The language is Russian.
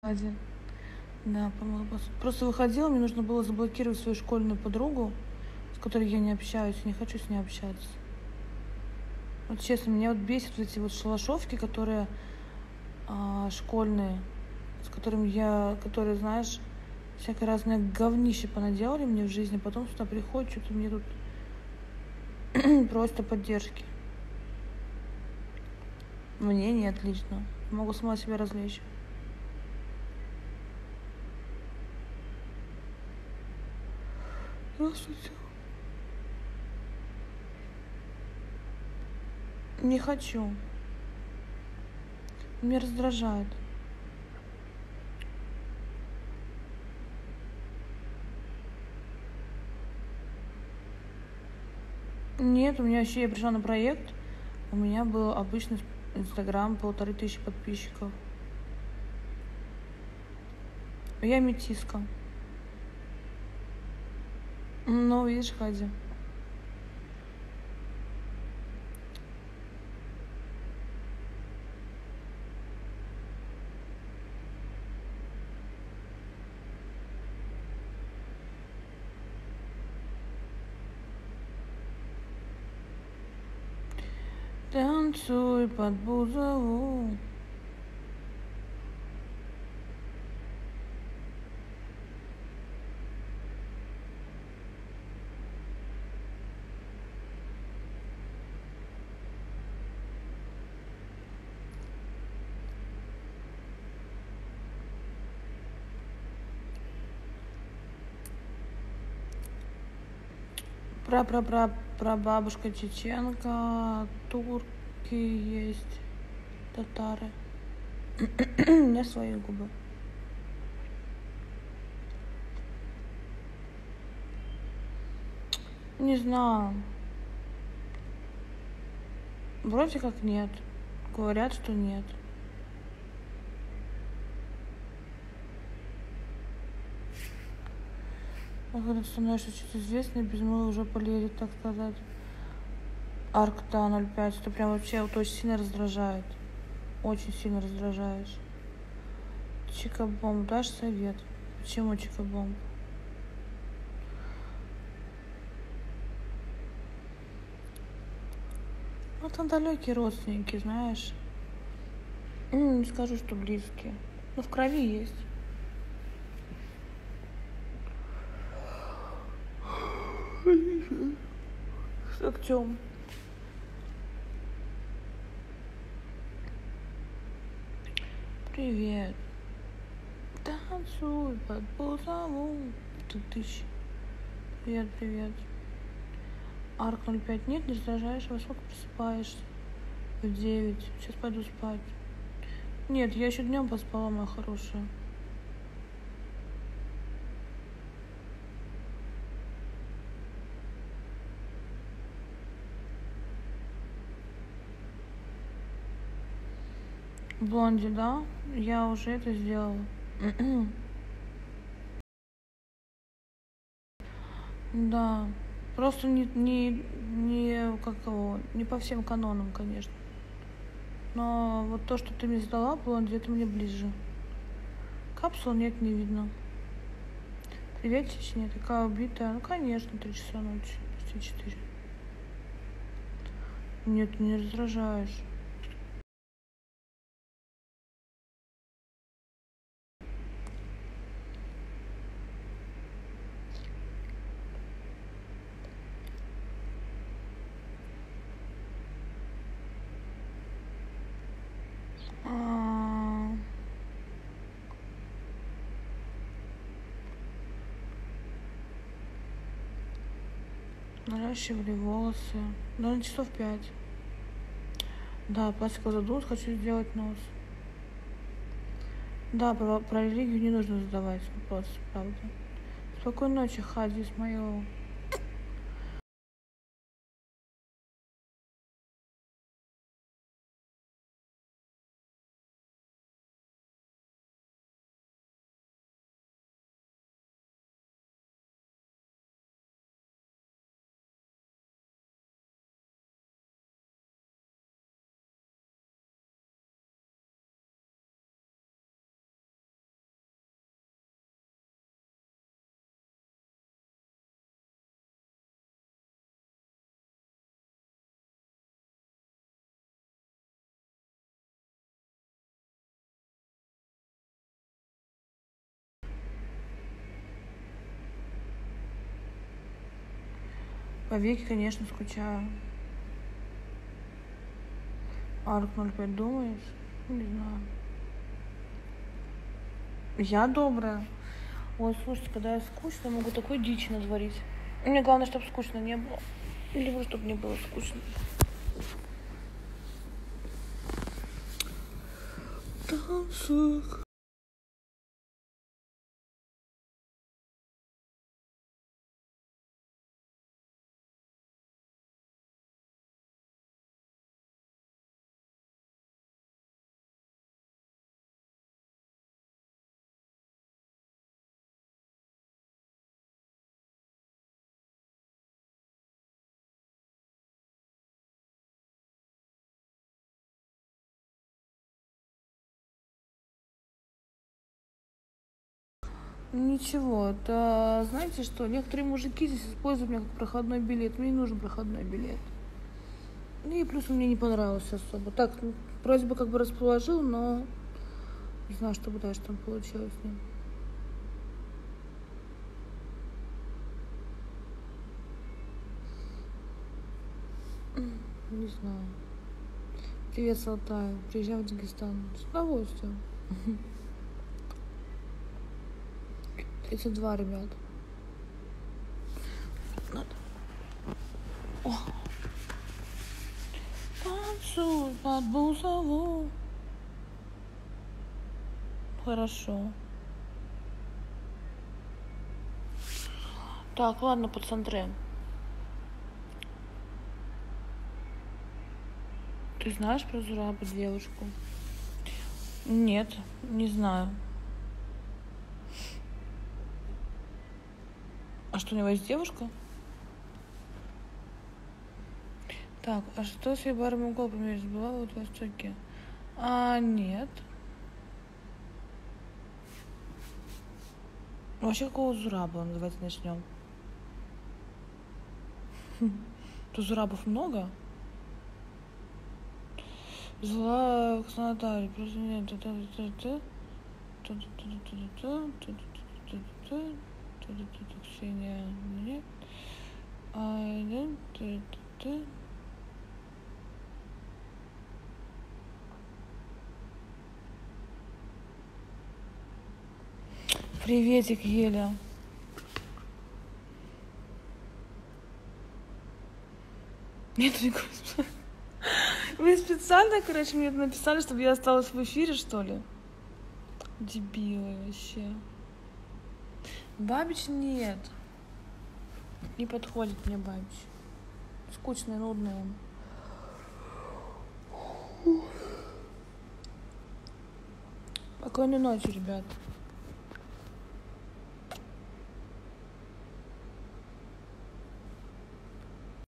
Один. Да, посуду. Просто выходила, мне нужно было заблокировать свою школьную подругу, с которой я не общаюсь, не хочу с ней общаться. Вот честно, меня вот бесит вот эти вот шалашовки, которые а, школьные, с которыми я, которые, знаешь, всякое разное говнище понаделали мне в жизни, потом сюда приходят, что-то мне тут просят о поддержке. Мне нет лично. Могу сама себя развлечь. Здравствуйте. Не хочу. Меня раздражает. Нет, у меня вообще, я пришла на проект, у меня был обычный инстаграм, полторы тысячи подписчиков. Я метиска. Ну, видишь, Хадя. Танцуй под бузову. Пра пра пра про бабушка чеченка, турки есть, татары. Не свои губы. Не знаю. Вроде как нет. Говорят, что нет. Когда становишься чуть известной, без мыла уже полезет, так сказать. Аркта 05. Это прям вообще вот очень сильно раздражает. Очень сильно раздражаешь. Чикабомб, дашь совет? Почему чикабомб? Ну, там далекие родственники, знаешь. Не скажу, что близкие. Но в крови есть. С Артем. Привет. Танцуй под бузову. Ты тысяч. Привет, привет. Арк 05 нет, не раздражаешь, во сколько просыпаешься? В 9. Сейчас пойду спать. Нет, я еще днем поспала, моя хорошая. Блонди, да? Я уже это сделала. Да. Просто не, не, не, как его, не по всем канонам, конечно. Но вот то, что ты мне задала, Блонди, это мне ближе. Капсул нет, не видно. Привет, Чечня, такая убитая. Ну, конечно, три часа ночи, почти четыре. Нет, не раздражаешь. Наращивали волосы. Наверное, часов пять. Да, пластиковый задул, хочу сделать нос. Да, про, про религию не нужно задавать вопрос, правда. Спокойной ночи, Хади Исмаилова. По веке, конечно, скучаю. Арк 05 думаешь? Не знаю. Я добрая. Ой, слушайте, когда я скучно, могу такой дичи натворить. Мне главное, чтобы скучно не было. Либо чтобы не было скучно. Танцуй. Ничего, это знаете что, некоторые мужики здесь используют меня как проходной билет. Мне не нужен проходной билет. Ну и плюс мне не понравился особо. Так, ну, просьба как бы расположил, но не знаю, что бы дальше там получилось с ним. Не знаю. Привет, Салтаю. Приезжай в Дагестан. С удовольствием. 32, ребят. Надо. Танцуй под бузову. Хорошо. Так, ладно, пацандры. Ты знаешь про Зурабу девушку? Нет, не знаю. А что, у него есть девушка? Так, а что с Ебаром угол померить? Была вот в Востоке? А, нет. Вообще, какого Зураба? Давайте начнем. Тут Зурабов много? Зла Краснодаре. Просто нет. Ксения нет. А, Приветик, Еля. Нет, Вы специально, короче, мне написали, чтобы я осталась в эфире, что ли? Дебилы вообще. Бабич нет. Не подходит мне Бабич. Скучный, нудный он. Спокойной ночи, ребят.